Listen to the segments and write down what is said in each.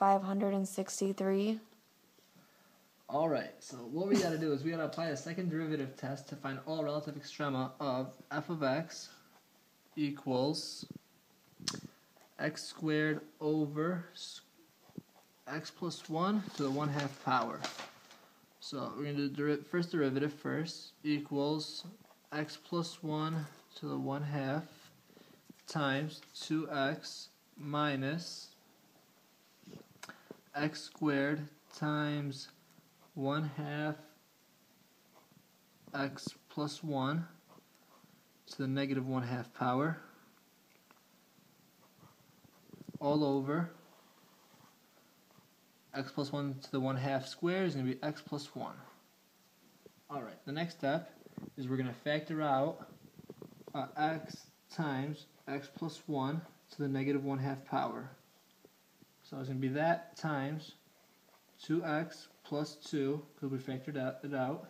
563. All right, so what we got to do is we got to apply a second derivative test to find all relative extrema of f of x equals x squared over x plus 1 to the 1 half power. So we're to do deri first derivative first equals x plus 1 to the 1 half times 2x minus x squared times 1 half x plus 1 to the negative 1 half power all over x plus 1 to the 1 half square is going to be x plus 1. Alright, the next step is we're going to factor out uh, x times x plus 1 to the negative 1 half power. So it's going to be that times 2x plus 2, because we factored it out,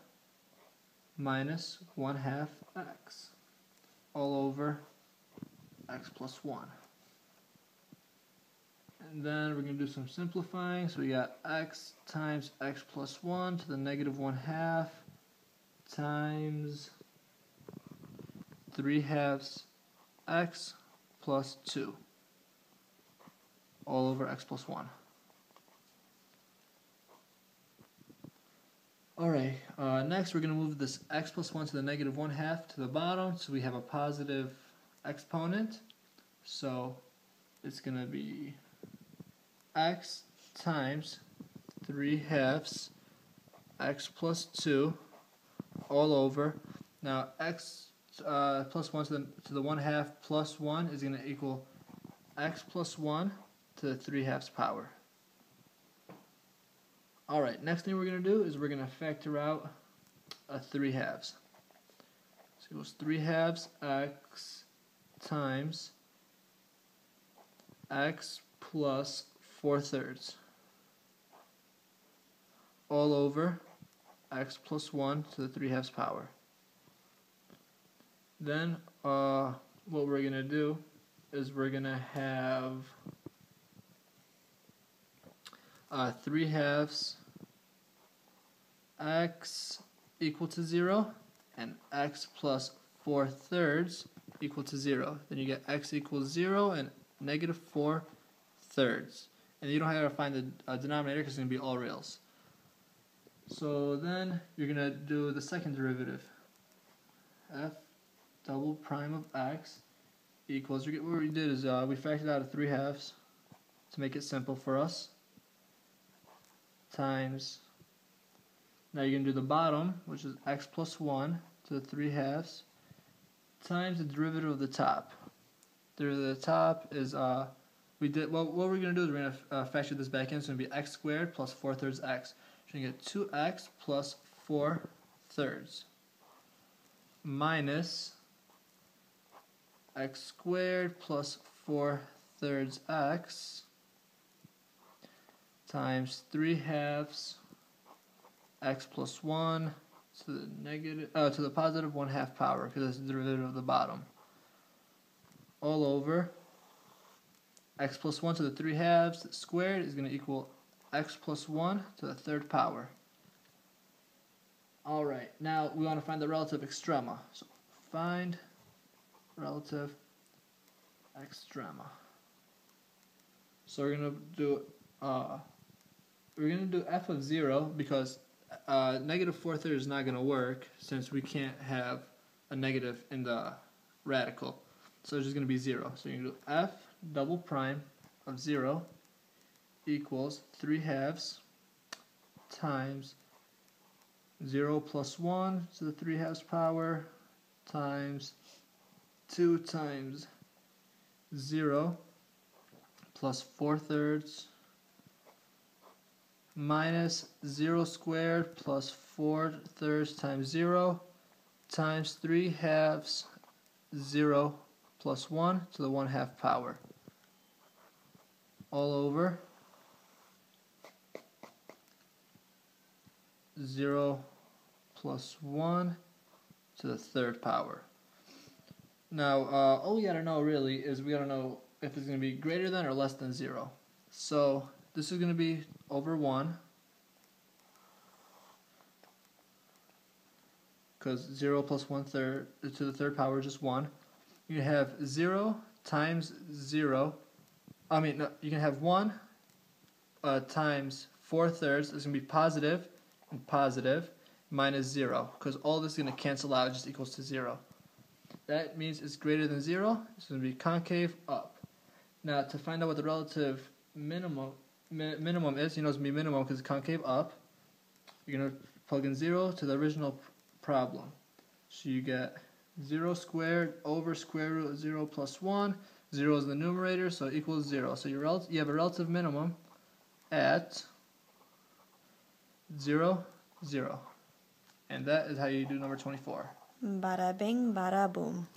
minus 1 half x, all over x plus 1. And then we're going to do some simplifying. So we got x times x plus 1 to the negative 1 half times 3 halves x plus 2 all over x plus 1. Alright, uh, next we're going to move this x plus 1 to the negative 1 half to the bottom so we have a positive exponent. So it's going to be x times 3 halves x plus 2 all over. Now x uh, plus 1 to the, to the 1 half plus 1 is going to equal x plus 1 to the 3 halves power. Alright, next thing we're going to do is we're going to factor out a 3 halves. So it goes 3 halves x times x plus 4 thirds all over x plus 1 to the 3 halves power. Then uh, what we're going to do is we're going to have uh, 3 halves x equal to 0 and x plus 4 thirds equal to 0. Then you get x equals 0 and negative 4 thirds. And you don't have to find the uh, denominator because it's going to be all reals. So then you're going to do the second derivative. f double prime of x equals, what we did is uh, we factored out a 3 halves to make it simple for us times. Now you're going to do the bottom which is x plus 1 to the 3 halves times the derivative of the top. The derivative of the top is uh we did well what we're going to do is we're going to uh, factor this back in so it's going to be x squared plus 4 thirds x. So you get 2x plus 4 thirds minus x squared plus 4 thirds x times 3 halves x plus 1 to the negative uh, to the positive 1 half power because that's the derivative of the bottom. All over x plus 1 to the 3 halves squared is going to equal x plus 1 to the third power. Alright now we want to find the relative extrema. So find relative extrema. So we're gonna do uh, we're gonna do f of zero because uh, negative four thirds is not gonna work since we can't have a negative in the radical. So it's just gonna be zero. So you're gonna do f double prime of zero equals three halves times 0 plus 1 to the 3 halves power times 2 times 0 plus 4 thirds minus 0 squared plus 4 thirds times 0 times 3 halves 0 plus 1 to the 1 half power all over 0 plus 1 to the third power. Now, uh, all we gotta know really is we gotta know if it's gonna be greater than or less than zero. So this is going to be over 1. Because 0 plus 1 third to the third power is just 1. You have 0 times 0. I mean, no, you can have 1 uh, times 4 thirds. It's going to be positive and positive minus 0. Because all this is going to cancel out just equals to 0. That means it's greater than 0. It's going to be concave up. Now, to find out what the relative minimum mi minimum is, you know it's going to be minimum because it's concave up. You're going to plug in 0 to the original problem. So you get 0 squared over square root of 0 plus 1. 0 is the numerator, so it equals 0. So you you have a relative minimum at 0, 0. And that is how you do number 24. Bada bing, bada boom.